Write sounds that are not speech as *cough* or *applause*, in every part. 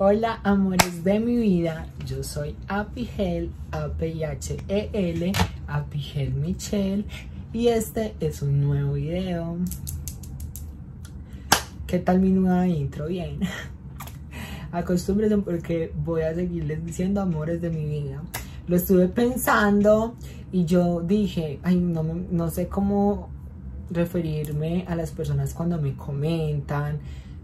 Hola amores de mi vida, yo soy Apigel, A-P-I-H-E-L, Apigel Michelle y este es un nuevo video. ¿Qué tal mi nueva intro? Bien. *laughs* Acostúmbrense porque voy a seguirles diciendo amores de mi vida. Lo estuve pensando y yo dije, ay, no, no sé cómo referirme a las personas cuando me comentan.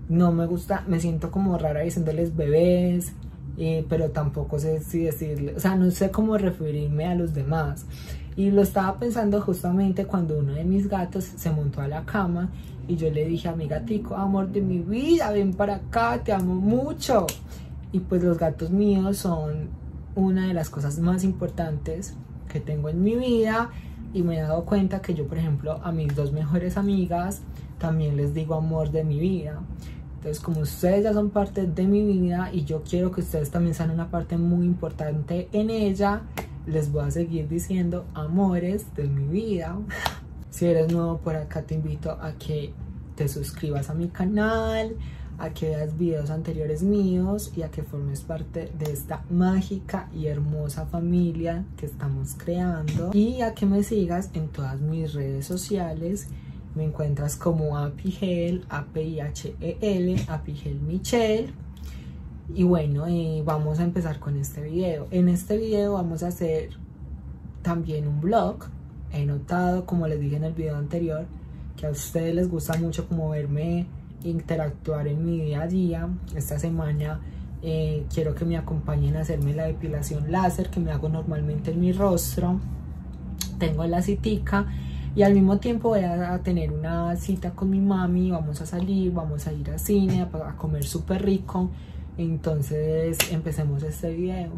No me gusta, me siento como rara diciéndoles bebés, pero tampoco sé si decirle, o sea, no sé cómo referirme a los demás. Y lo estaba pensando justamente cuando uno de mis gatos se montó a la cama y yo le dije a mi gatico, amor de mi vida, ven para acá, te amo mucho. Y pues los gatos míos son una de las cosas más importantes que tengo en mi vida y me he dado cuenta que yo, por ejemplo, a mis dos mejores amigas también les digo amor de mi vida. Entonces, como ustedes ya son parte de mi vida y yo quiero que ustedes también sean una parte muy importante en ella, les voy a seguir diciendo amores de mi vida. Si eres nuevo por acá, te invito a que te suscribas a mi canal, a que veas videos anteriores míos y a que formes parte de esta mágica y hermosa familia que estamos creando y a que me sigas en todas mis redes sociales me encuentras como Apigel, A-P-I-H-E-L, Apigel Michelle y bueno, eh, vamos a empezar con este video en este video vamos a hacer también un vlog he notado, como les dije en el video anterior que a ustedes les gusta mucho como verme interactuar en mi día a día. Esta semana eh, quiero que me acompañen a hacerme la depilación láser que me hago normalmente en mi rostro. Tengo la citica y al mismo tiempo voy a, tener una cita con mi mami, vamos a salir, vamos a ir al cine, a, comer súper rico. Entonces empecemos este video.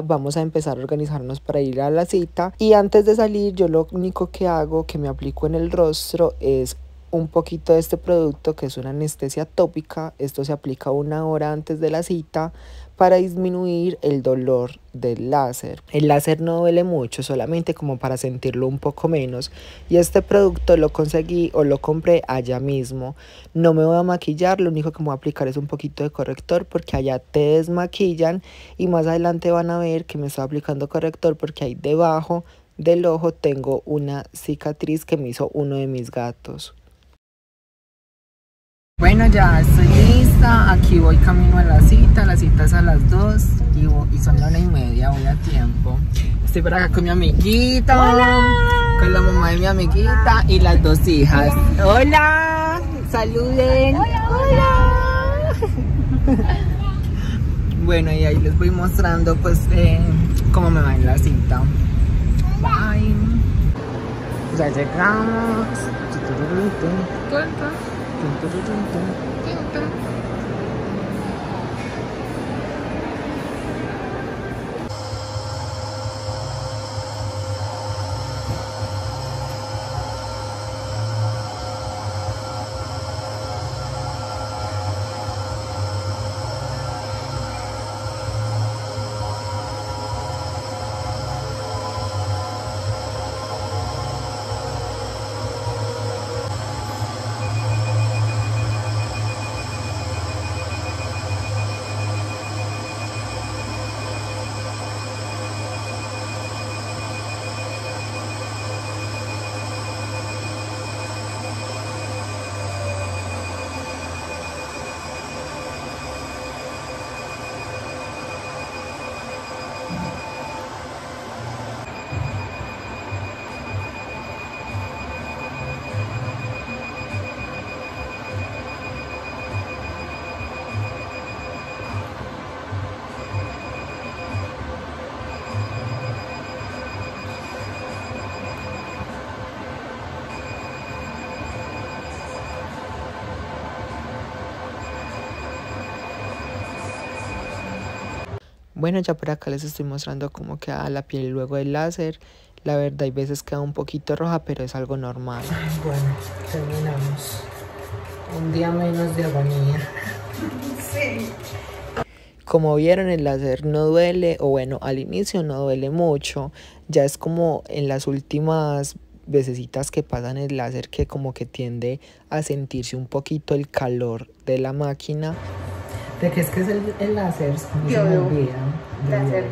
Vamos a empezar a organizarnos para ir a la cita. Y antes de salir yo lo único que hago que me aplico en el rostro es un poquito de este producto que es una anestesia tópica, esto se aplica una hora antes de la cita para disminuir el dolor del láser. El láser no duele mucho, solamente como para sentirlo un poco menos. Y este producto lo conseguí o lo compré allá mismo. No me voy a maquillar, lo único que me voy a aplicar es un poquito de corrector porque allá te desmaquillan y más adelante van a ver que me estoy aplicando corrector porque ahí debajo del ojo tengo una cicatriz que me hizo uno de mis gatos. Bueno, ya estoy lista. Aquí voy camino a la cita. La cita es a las 2 y, son la una y media. Voy a tiempo. Estoy por acá con mi amiguita. Hola. Con la mamá de mi amiguita y las dos hijas. Hola. Saluden. Hola. Hola. *laughs* bueno, y ahí les voy mostrando pues eh, cómo me va en la cita. Bye. Ya llegamos. 噔噔噔噔噔噔 Bueno, ya por acá les estoy mostrando cómo queda la piel luego del láser. La verdad, hay veces queda un poquito roja, pero es algo normal. bueno, terminamos. Un día menos de agonía. Sí. Como vieron, el láser no duele, o bueno, al inicio no duele mucho. Ya es como en las últimas vecesitas que pasan el láser que como que tiende a sentirse un poquito el calor de la máquina. ¿De qué es que es el, láser? Láser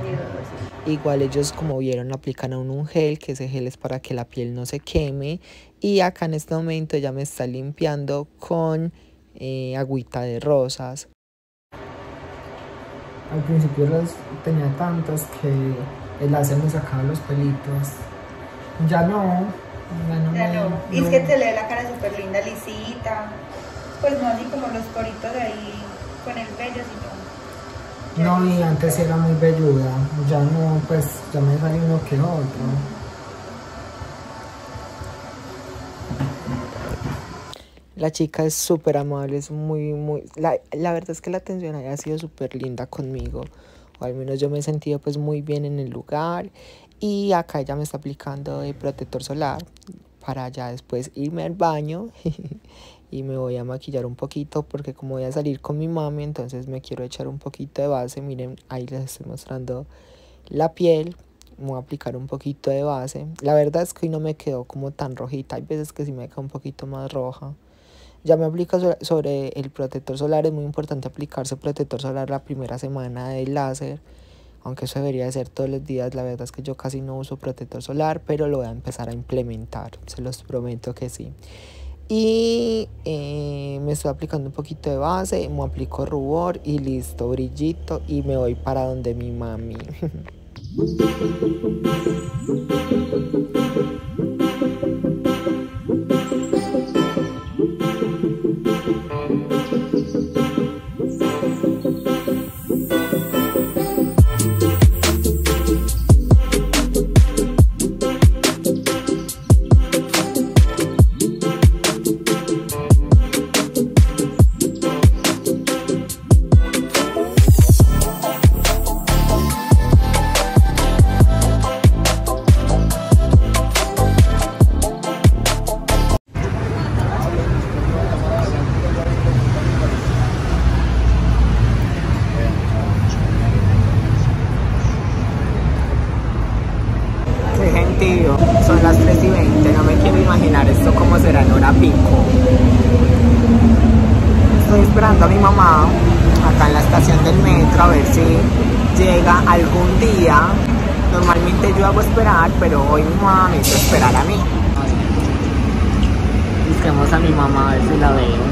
Igual ellos como vieron aplican a un gel, que ese gel es para que la piel no se queme. Y acá en este momento ya me está limpiando con eh, agüita de rosas. Al principio los tenía tantos que el láser me sacaba los pelitos. Ya no. Ya no. Y es que te lee la cara súper linda, lisita. Pues no así como los coritos de ahí con el vello, sino no, y antes era muy velluda, ya no, pues ya me sale uno que otro. La chica es súper amable, es muy, muy... La, la, verdad es que la atención ha sido súper linda conmigo. O al menos yo me he sentido pues muy bien en el lugar. Y acá ella me está aplicando el protector solar para ya después irme al baño *laughs* y me voy a maquillar un poquito porque como voy a salir con mi mami entonces me quiero echar un poquito de base. Miren ahí les estoy mostrando la piel. Voy a aplicar un poquito de base. La verdad es que hoy no me quedó como tan rojita. Hay veces que sí me queda un poquito más roja. Ya me aplico sobre el protector solar. Es muy importante aplicarse protector solar la primera semana del láser aunque eso debería de ser todos los días, la verdad es que yo casi no uso protector solar, pero lo voy a empezar a implementar, se los prometo que sí. Y eh, me estoy aplicando un poquito de base, me aplico rubor y listo, brillito y me voy para donde mi mami. *laughs* Busquemos a mi mamá a ver si la veo.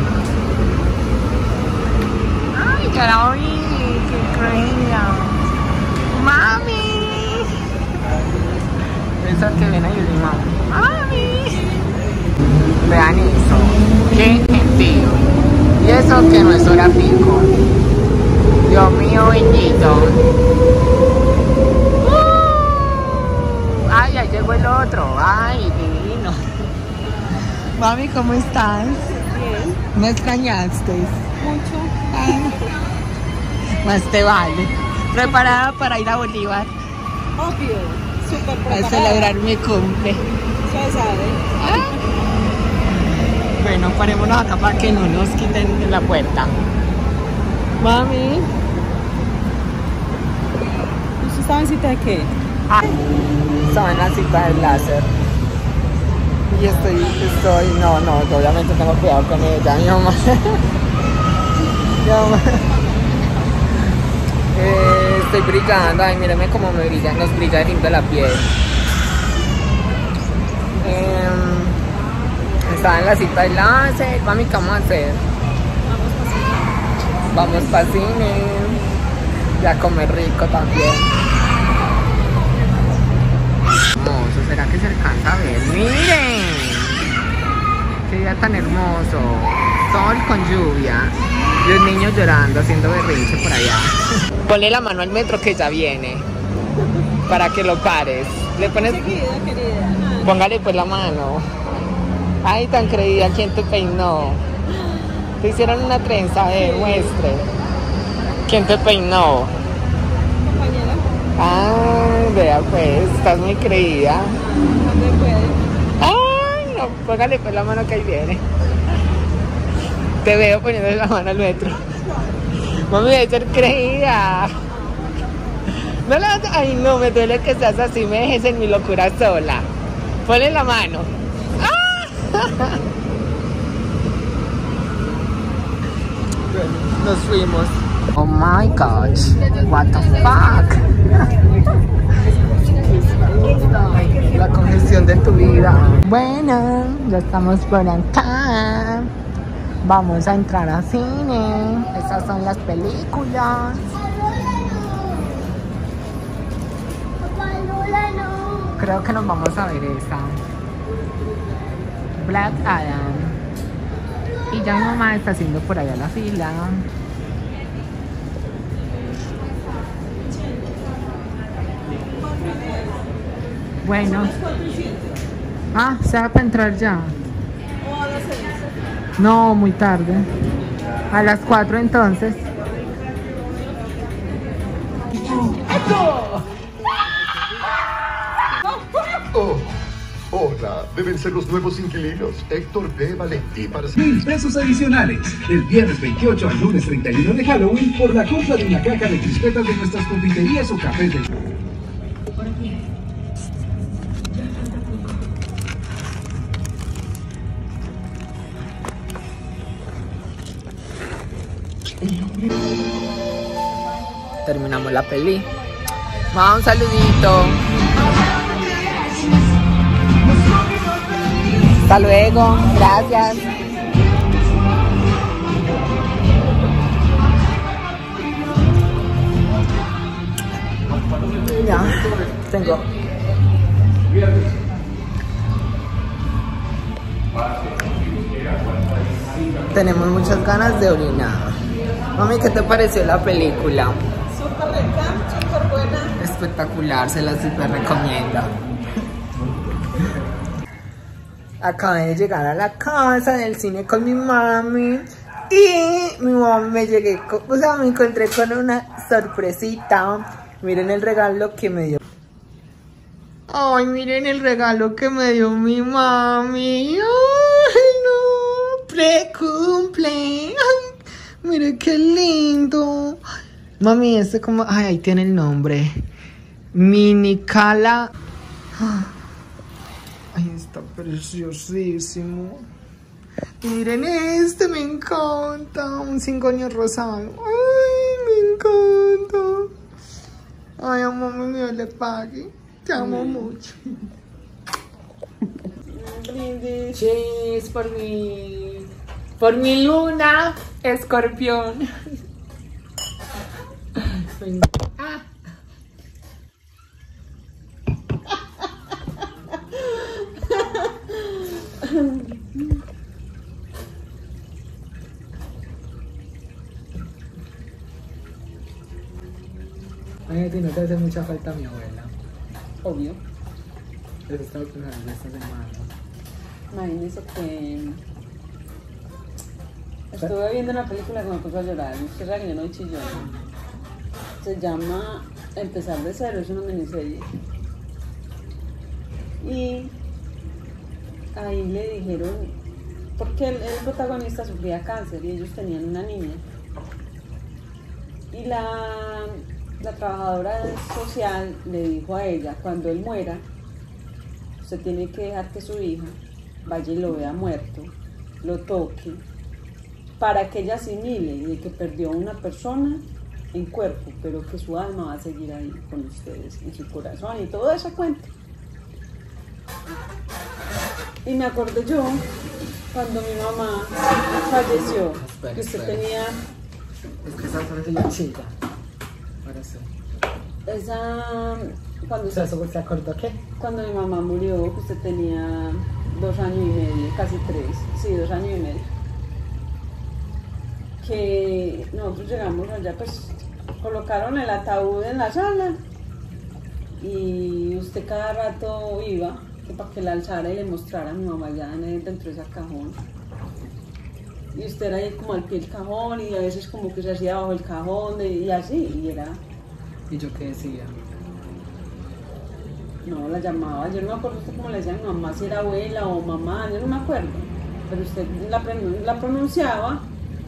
¡Ay, ya la ¡Qué creída! ¡Mami! pensar que viene ahí mi mamá. ¡Mami! Vean eso. ¡Qué gentío! Y eso que no es hora pico. Dios mío bendito. Uh, ¡Ay, ya llegó el otro! ¡Ay! Mami, ¿cómo estás? Bien. ¿Me extrañaste? Mucho. Ay. Más te vale. ¿Preparada para ir a Bolívar? Obvio. A celebrar mi cumple. Ya sabe. Ah. Bueno, parémonos acá para que no nos quiten la puerta. Mami. ¿Usted estaba en cita de qué? Ah, estaba en la cita del láser. Y estoy, estoy, no, no, obviamente tengo cuidado con ella, mi mamá. *laughs* mi mamá. *laughs* Eh, estoy brillando. Ay, mírame cómo me brilla, nos brilla lindo la piel. Eh, estaba en la cita de enlace. Mami, ¿qué vamos a hacer? Vamos para cine. Vamos para cine. Ya comer rico también. ¿Será que se alcanza a ver? ¡Miren! ¡Qué día tan hermoso! Sol con lluvia. Los niños llorando, haciendo berrinche por allá. Ponle la mano al metro que ya viene. Para que lo pares. Le pones. Póngale pues la mano. Ay, tan creída, ¿quién te peinó? Te hicieron una trenza, de muestre. ¿Quién te peinó? Ah, vea pues, estás muy creída. ¿Dónde puede? Ay, no, póngale pues la mano que ahí viene. Te veo poniendo la mano al metro. Mami, debe ser creída. No la Ay, no, me duele que seas así, me dejes en mi locura sola. Ponle la mano. ¡Ah! *laughs* Nos fuimos. Oh my gosh, what the fuck. La congestión de tu vida. Bueno, ya estamos por acá. Vamos a entrar a cine. Estas son las películas. Creo que nos vamos a ver esa. Black Adam. Y ya mi mamá está haciendo por allá la fila. Bueno. Ah, se va para entrar ya. No, muy tarde. A las 4 entonces. Oh, hola, deben ser los nuevos inquilinos. Héctor P. Valentí para... mil pesos adicionales. Del viernes 28 al lunes 31 de Halloween por la compra de una caja de crispetas de nuestras confiterías o cafés de... Terminamos la peli. Mamá, un saludito. Hasta luego. Gracias. Ya, tengo. Tenemos muchas ganas de orinar. Mami, ¿qué te pareció la película? Súper rica, súper buena. Espectacular, se la super recomiendo. Acabé de llegar a la casa del cine con mi mami y mi mamá me llegué, con- o sea, me encontré con una sorpresita. Miren el regalo que me dio. Ay, miren el regalo que me dio mi mami. Ay, no, precumple. Ay, mire qué lindo. Mami, este como, ay, ahí tiene el nombre. Minicala. *gasps* Ay, está preciosísimo. Miren este, me encanta. Un cingolio rosado. Ay, me encanta. Ay, a mami me le pague. Te amo mucho. *laughs* Brindis. Cheers por mi. Por mi luna, escorpión. Ah. Ay, ti no te hace mucha falta mi abuela. Obvio. Eso estaba pensando esta semana. Imagínense que estuve viendo una película que me puso a llorar. Usted sabe que yo no soy chillona. Se llama Empezar de cero, es una miniserie. Y ahí le dijeron, porque el, el protagonista sufría cáncer y ellos tenían una niña. Y la, la trabajadora social le dijo a ella, cuando él muera, usted tiene que dejar que su hija vaya y lo vea muerto, lo toque, para que ella asimile de que perdió una persona en cuerpo, pero que su alma va a seguir ahí con ustedes, en su corazón y todo eso cuenta. Y me acordé yo cuando mi mamá falleció, Espera, que usted espera. tenía Es que esa frase la chica. Ahora sí. esa cuando usted ¿eso se acordó qué? Cuando mi mamá murió, que usted tenía dos años y medio, casi tres, sí, dos años y medio. Que nosotros llegamos allá, pues colocaron el ataúd en la sala y usted cada rato iba para que la alzara y le mostrara a mi mamá ya dentro de ese cajón. Y usted era ahí como al pie del cajón y a veces como que se hacía bajo el cajón y así, y era ¿Y yo qué decía? No, la llamaba, yo no me acuerdo usted cómo le decía a mi mamá, si era abuela o mamá, yo no me acuerdo. Pero usted la, la pronunciaba,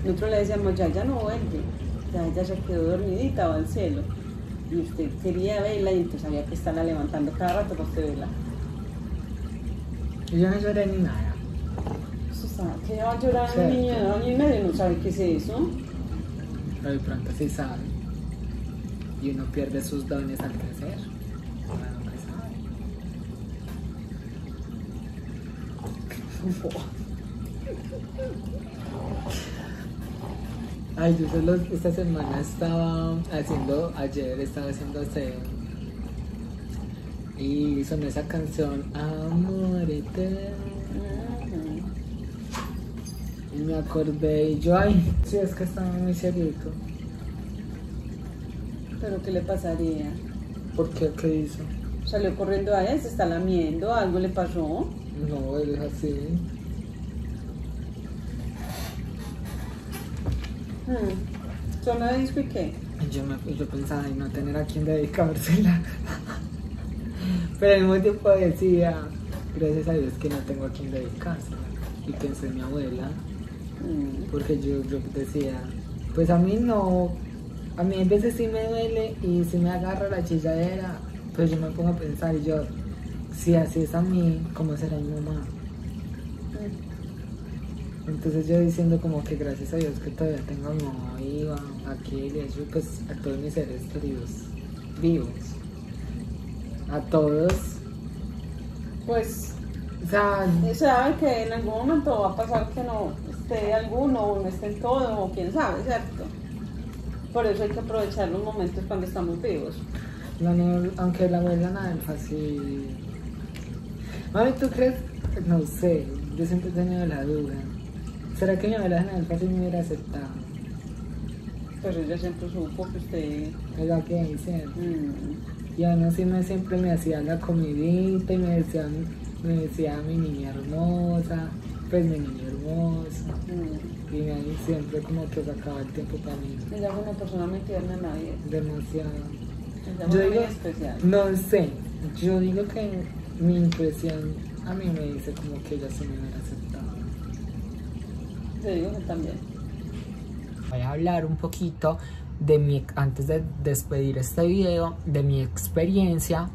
nosotros le decíamos, ya, ya no vuelve, ya ella se quedó dormidita, va al cielo. Y usted quería verla y entonces había que estarla levantando cada rato para usted verla. Yo no lloré ni nada. Eso está, que va a llorar un niño de año y medio, no sabe qué es eso. Pero de pronto sí sabe. Y uno pierde sus dones al crecer. Nunca sabe. *laughs* Ay, yo solo esta semana estaba haciendo, ayer estaba haciendo aseo. Y sonó esa canción, Amor Eterno. Y me acordé y yo, ay, sí, es que estaba muy cerito. Pero ¿qué le pasaría? ¿Por qué? ¿Qué hizo? Salió corriendo a él, se está lamiendo, algo le pasó. No, él es así. Hmm. ¿Zona de disco y qué? Yo, me, yo pensaba en no tener a quien dedicársela. *laughs* Pero al mismo tiempo decía, gracias a Dios que no tengo a quien dedicársela. Y pensé en mi abuela, Mm. porque yo, yo decía, pues a mí no, a mí a veces sí me duele y si me agarra la chilladera, pues yo me pongo a pensar y yo, si así es a mí, ¿cómo será mi mamá? Entonces yo diciendo como que gracias a Dios que todavía tengo a mi mamá viva, aquí y eso, pues a todos mis seres queridos vivos. A todos. Pues O sea, se sabe que en algún momento va a pasar que no esté alguno o no esté en todo, o quién sabe, ¿cierto? Por eso hay que aprovechar los momentos cuando estamos vivos. la aunque la abuela Nalfa sí. Mami, ¿tú crees? No sé, yo siempre he tenido la duda. ¿Será que mi abuela Nalfa sí me hubiera aceptado? Pero ella siempre supo que usted... Es la que dice. mm, Y aún así me siempre me hacía la comidita y me decía, me decía mi niña hermosa, pues mi niña hermosa. mm. Y me siempre como que sacaba el tiempo para mí. Ella fue una persona muy tierna en la vida. Demasiado. Ella Yo digo, especial. no sé, yo digo que mi impresión a mí me dice como que ella se me hubiera aceptado. Te digo también. Voy a hablar un poquito de mi, antes de despedir este video, de mi experiencia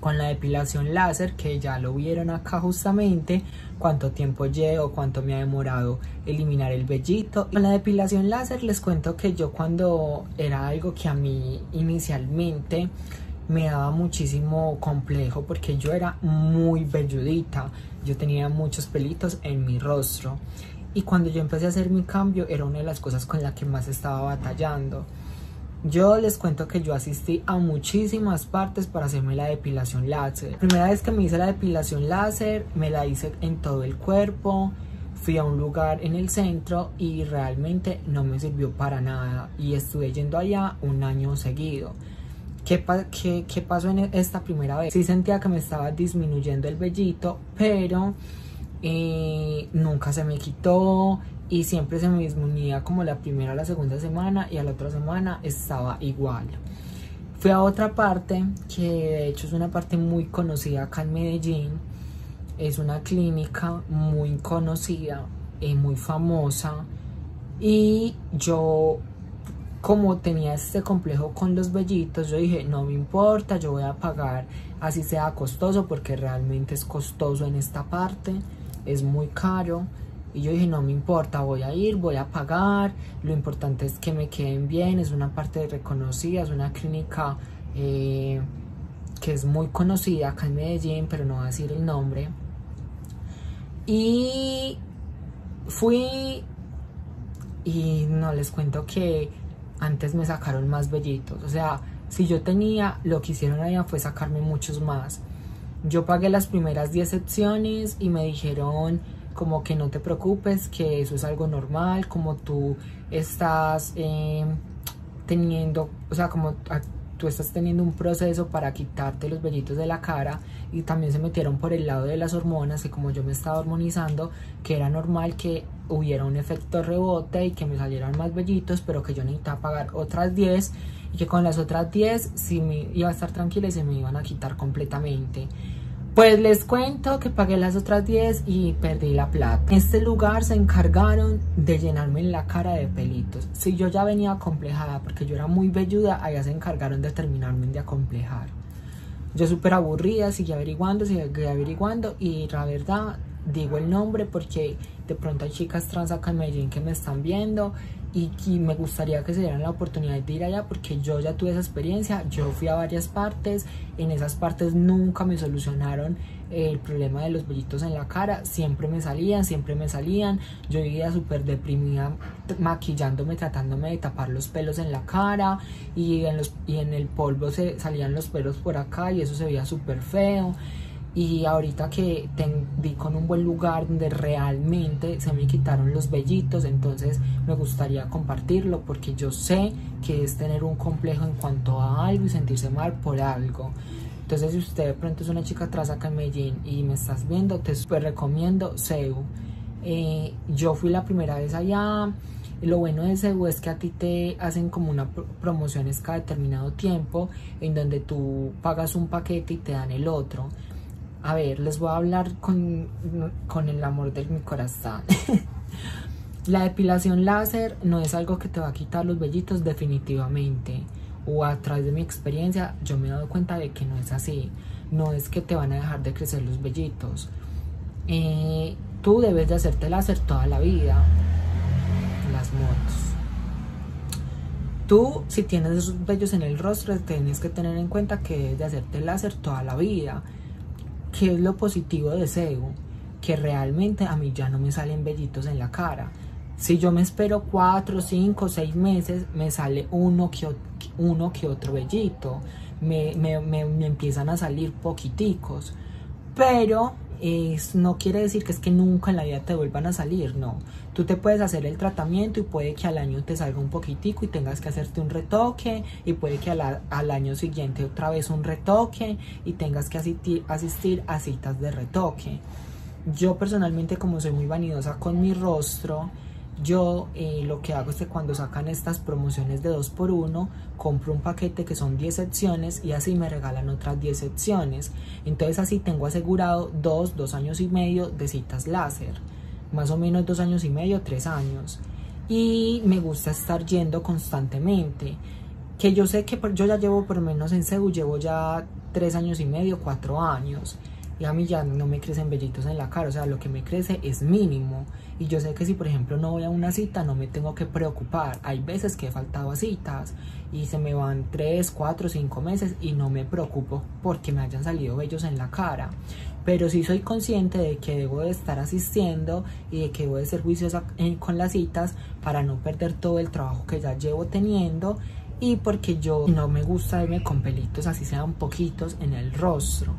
con la depilación láser, que ya lo vieron acá justamente, cuánto tiempo llevo, cuánto me ha demorado eliminar el vellito. Con la depilación láser les cuento que yo cuando era algo que a mí inicialmente me daba muchísimo complejo porque yo era muy velludita, yo tenía muchos pelitos en mi rostro y cuando yo empecé a hacer mi cambio era una de las cosas con la que más estaba batallando. Yo les cuento que yo asistí a muchísimas partes para hacerme la depilación láser. Primera vez que me hice la depilación láser, me la hice en todo el cuerpo. Fui a un lugar en el centro y realmente no me sirvió para nada. Y estuve yendo allá un año seguido. ¿Qué, pa- qué- qué pasó en esta primera vez? Sí sentía que me estaba disminuyendo el vellito, pero eh, nunca se me quitó y siempre se me disminuía como la primera o la segunda semana y a la otra semana estaba igual. Fui a otra parte que de hecho es una parte muy conocida acá en Medellín. Es una clínica muy conocida y muy famosa. Y yo como tenía este complejo con los vellitos, yo dije, no me importa, yo voy a pagar así sea costoso porque realmente es costoso en esta parte, es muy caro. Y yo dije, no me importa, voy a ir, voy a pagar, lo importante es que me queden bien, es una parte reconocida, es una clínica eh, que es muy conocida acá en Medellín, pero no voy a decir el nombre. Y fui y no les cuento que antes me sacaron más vellitos. O sea, si yo tenía, lo que hicieron allá fue sacarme muchos más. Yo pagué las primeras 10 secciones y me dijeron como que no te preocupes, que eso es algo normal, como tú estás eh, teniendo, o sea, como tú estás teniendo un proceso para quitarte los vellitos de la cara y también se metieron por el lado de las hormonas, que como yo me estaba hormonizando, que era normal que hubiera un efecto rebote y que me salieran más vellitos, pero que yo necesitaba pagar otras 10 y que con las otras 10 sí me iba a estar tranquila y se me iban a quitar completamente. Pues les cuento que pagué las otras 10 y perdí la plata. En este lugar se encargaron de llenarme la cara de pelitos. Si yo ya venía acomplejada porque yo era muy velluda, allá se encargaron de terminarme de acomplejar. Yo súper aburrida, seguí averiguando, seguí averiguando y la verdad digo el nombre porque de pronto hay chicas trans acá en Medellín que me están viendo y me gustaría que se dieran la oportunidad de ir allá porque yo ya tuve esa experiencia, yo fui a varias partes, en esas partes nunca me solucionaron el problema de los vellitos en la cara, siempre me salían, siempre me salían, yo vivía súper deprimida maquillándome, tratándome de tapar los pelos en la cara y en, los, y en el polvo se salían los pelos por acá y eso se veía súper feo y ahorita que di con un buen lugar donde realmente se me quitaron los vellitos, entonces me gustaría compartirlo porque yo sé que es tener un complejo en cuanto a algo y sentirse mal por algo. Entonces si usted de pronto es una chica atrás acá en Medellín y me estás viendo, te super recomiendo CEU. Eh, yo fui la primera vez allá. Lo bueno de CEU es que a ti te hacen como una promociones cada determinado tiempo en donde tú pagas un paquete y te dan el otro. A ver, les voy a hablar con, el amor de mi corazón. *laughs* la depilación láser no es algo que te va a quitar los vellitos definitivamente. O a través de mi experiencia yo me he dado cuenta de que no es así. No es que te van a dejar de crecer los vellitos. Eh, tú debes de hacerte láser toda la vida. Las motos. Tú, si tienes esos vellos en el rostro, tienes que tener en cuenta que debes de hacerte láser toda la vida ¿Qué es lo positivo de Sego? Que realmente a mí ya no me salen vellitos en la cara. Si yo me espero 4, 5, 6 meses, me sale uno que, uno que otro vellito. Me, me, me, empiezan a salir poquiticos. Pero es, no quiere decir que es que nunca en la vida te vuelvan a salir, no. Tú te puedes hacer el tratamiento y puede que al año te salga un poquitico y tengas que hacerte un retoque y puede que al, año siguiente otra vez un retoque y tengas que asistir, asistir a citas de retoque. Yo personalmente como soy muy vanidosa con mi rostro, yo eh, lo que hago es que cuando sacan estas promociones de 2x1, compro un paquete que son 10 secciones y así me regalan otras 10 secciones. Entonces así tengo asegurado 2, 2 años y medio de citas láser. Más o menos 2 años y medio, 3 años. Y me gusta estar yendo constantemente. Que yo sé que yo ya llevo por lo menos en Seúl, llevo ya 3 años y medio, 4 años y a mí ya no me crecen vellitos en la cara, o sea, lo que me crece es mínimo. Y yo sé que si por ejemplo no voy a una cita no me tengo que preocupar. Hay veces que he faltado a citas y se me van 3, 4, 5 meses y no me preocupo porque me hayan salido vellos en la cara. Pero sí soy consciente de que debo de estar asistiendo y de que debo de ser juiciosa con las citas para no perder todo el trabajo que ya llevo teniendo y porque yo no me gusta verme con pelitos así sean poquitos en el rostro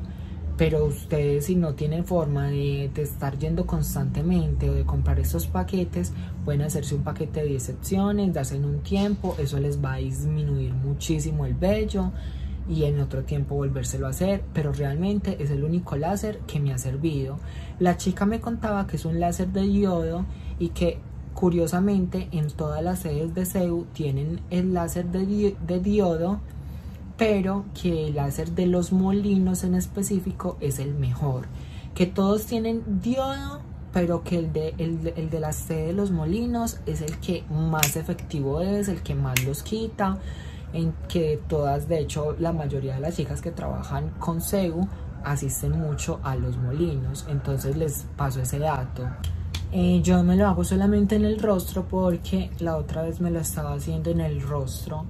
pero ustedes si no tienen forma de, estar yendo constantemente o de comprar estos paquetes, pueden hacerse un paquete de 10 secciones, darse en un tiempo, eso les va a disminuir muchísimo el vello y en otro tiempo volvérselo a hacer, pero realmente es el único láser que me ha servido. La chica me contaba que es un láser de diodo y que curiosamente en todas las sedes de CEU tienen el láser de, de diodo pero que el láser de los molinos en específico es el mejor. Que todos tienen diodo, pero que el de, el, de la sede de los molinos es el que más efectivo es, el que más los quita. En que todas, de hecho, la mayoría de las chicas que trabajan con CEU asisten mucho a los molinos. Entonces les paso ese dato. Eh, yo me lo hago solamente en el rostro porque la otra vez me lo estaba haciendo en el rostro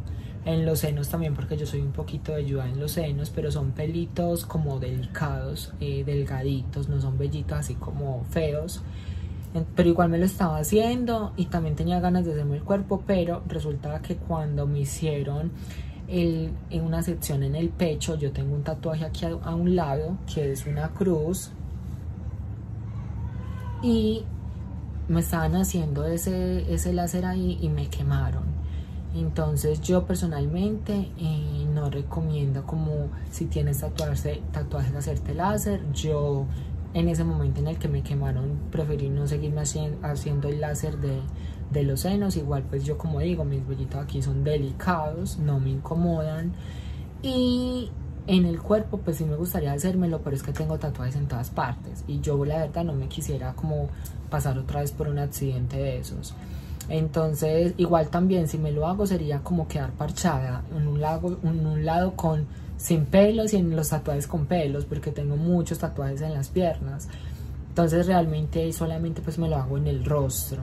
en los senos también porque yo soy un poquito de ayuda en los senos, pero son pelitos como delicados, eh, delgaditos, no son vellitos así como feos. Pero igual me lo estaba haciendo y también tenía ganas de hacerme el cuerpo, pero resulta que cuando me hicieron el, en una sección en el pecho, yo tengo un tatuaje aquí a, un lado que es una cruz y me estaban haciendo ese, ese láser ahí y me quemaron entonces yo personalmente eh, no recomiendo como si tienes tatuarse, tatuajes hacerte láser. Yo en ese momento en el que me quemaron preferí no seguirme haciendo el láser de, de los senos. Igual pues yo como digo, mis vellitos aquí son delicados, no me incomodan. Y en el cuerpo pues sí me gustaría hacérmelo, pero es que tengo tatuajes en todas partes. Y yo la verdad no me quisiera como pasar otra vez por un accidente de esos. Entonces, igual también si me lo hago sería como quedar parchada en un, lado, en un lado con sin pelos y en los tatuajes con pelos, porque tengo muchos tatuajes en las piernas. Entonces realmente solamente pues me lo hago en el rostro.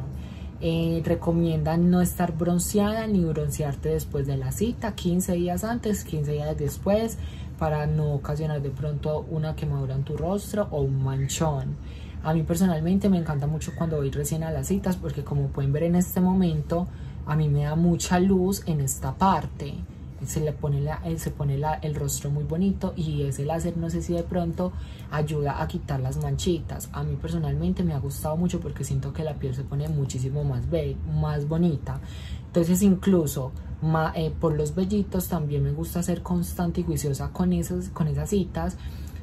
Eh, recomiendan no estar bronceada ni broncearte después de la cita, 15 días antes, 15 días después, para no ocasionar de pronto una quemadura en tu rostro o un manchón. A mí personalmente me encanta mucho cuando voy recién a las citas porque como pueden ver en este momento, a mí me da mucha luz en esta parte. Se le pone, la, eh, se pone el rostro muy bonito y ese láser no sé si de pronto ayuda a quitar las manchitas. A mí personalmente me ha gustado mucho porque siento que la piel se pone muchísimo más, be más bonita. Entonces incluso eh, por los vellitos también me gusta ser constante y juiciosa con, esos, con esas citas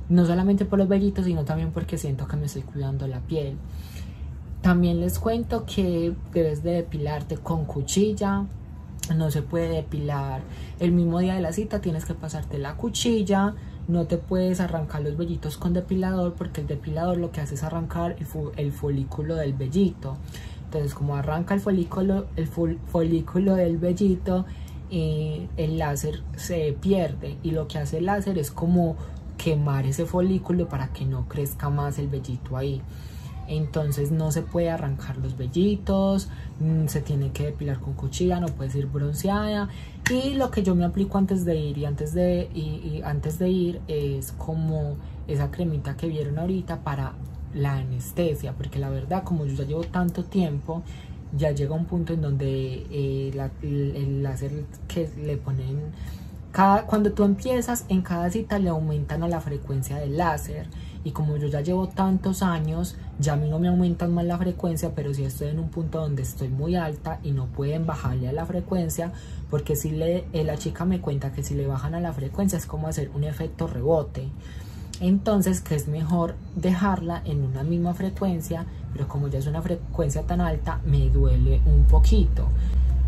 no solamente por los vellitos, sino también porque siento que me estoy cuidando la piel. También les cuento que debes de depilarte con cuchilla, no se puede depilar el mismo día de la cita, tienes que pasarte la cuchilla, no te puedes arrancar los vellitos con depilador porque el depilador lo que hace es arrancar el, folículo del vellito. Entonces como arranca el folículo, el folículo del vellito, eh, el láser se pierde y lo que hace el láser es como quemar ese folículo para que no crezca más el vellito ahí. Entonces no se puede arrancar los vellitos, mm, se tiene que depilar con cuchilla, no puede ser bronceada. Y lo que yo me aplico antes de ir y antes de, y, antes de ir es como esa cremita que vieron ahorita para la anestesia, porque la verdad como yo ya llevo tanto tiempo, ya llega un punto en donde eh, el láser que le ponen cuando tú empiezas, en cada cita le aumentan a la frecuencia del láser. Y como yo ya llevo tantos años, ya a mí no me aumentan más la frecuencia, pero si estoy en un punto donde estoy muy alta y no pueden bajarle a la frecuencia, porque si le, eh, la chica me cuenta que si le bajan a la frecuencia es como hacer un efecto rebote. Entonces, que es mejor dejarla en una misma frecuencia, pero como ya es una frecuencia tan alta, me duele un poquito.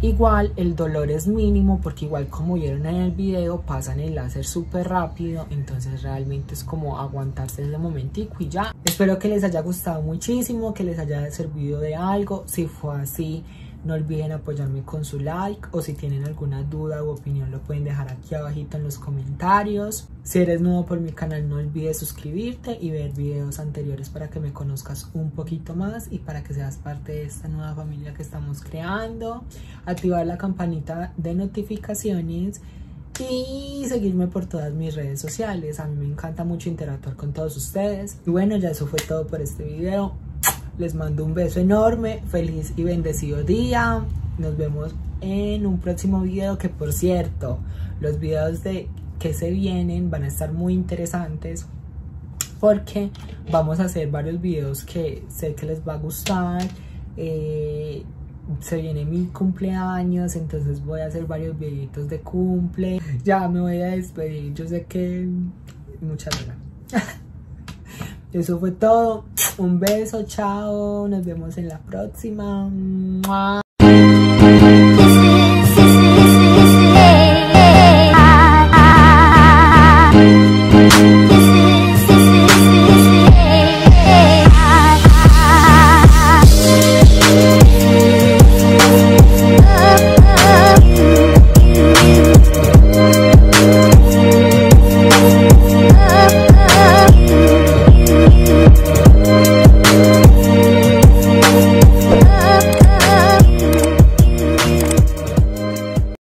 Igual el dolor es mínimo porque igual como vieron en el video pasan el láser súper rápido, entonces realmente es como aguantarse ese momentico y ya. Espero que les haya gustado muchísimo, que les haya servido de algo. Si fue así, no olviden apoyarme con su like o si tienen alguna duda u opinión lo pueden dejar aquí abajito en los comentarios. Si eres nuevo por mi canal no olvides suscribirte y ver videos anteriores para que me conozcas un poquito más y para que seas parte de esta nueva familia que estamos creando. Activar la campanita de notificaciones y seguirme por todas mis redes sociales. A mí me encanta mucho interactuar con todos ustedes. Y bueno, ya eso fue todo por este video. Les mando un beso enorme, feliz y bendecido día. Nos vemos en un próximo video que por cierto, los videos de que se vienen van a estar muy interesantes porque vamos a hacer varios videos que sé que les va a gustar. Eh, se viene mi cumpleaños, entonces voy a hacer varios videitos de cumple. Ya me voy a despedir, yo sé que muchas gracias. *laughs* Eso fue todo. Un beso, chao. Nos vemos en la próxima.